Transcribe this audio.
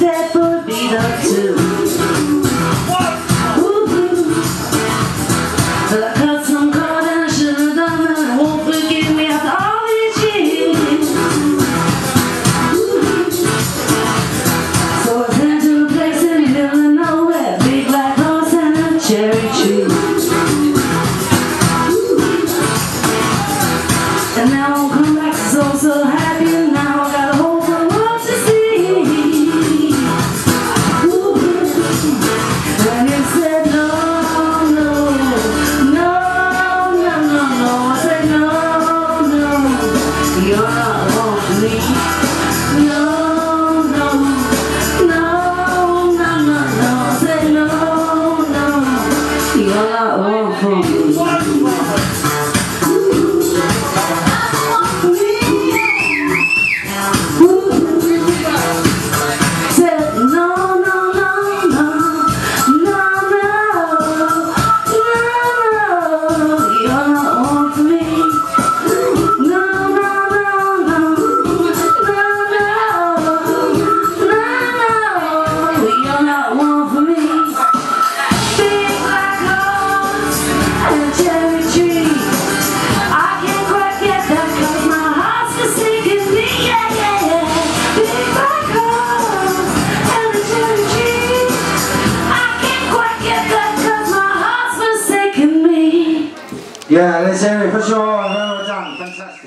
step from Yeah, let's hear it. Put your arm around. Fantastic.